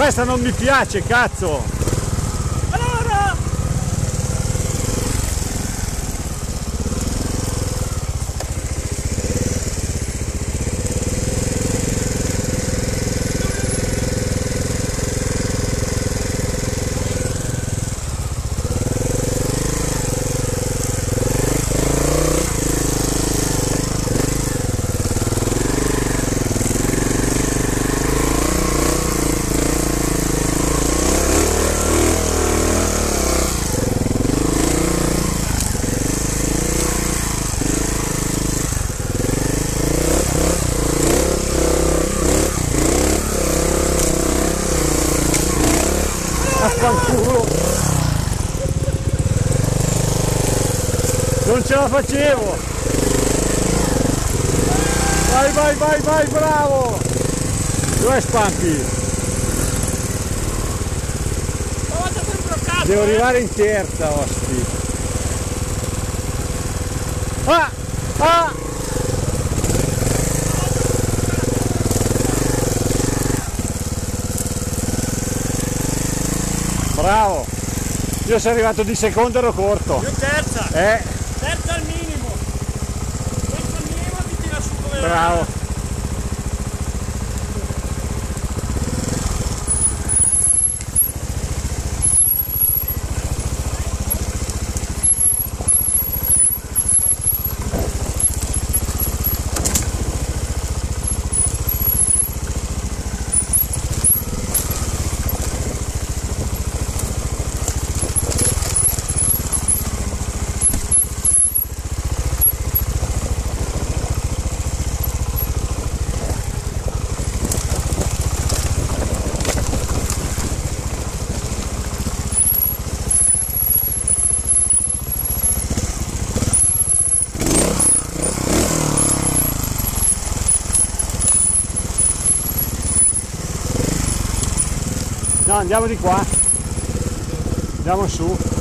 Questa non mi piace, cazzo! Affanculo! Non ce la facevo! Vai, vai, vai, vai, bravo! Dov'è Spampi? Devo arrivare in terza, osti! Ah! Ah! Bravo! Io sono arrivato di secondo ero corto. Io terza! Eh, Terza al minimo! Questo al minimo ti tira su come bravo. No, andiamo di qua. Andiamo su.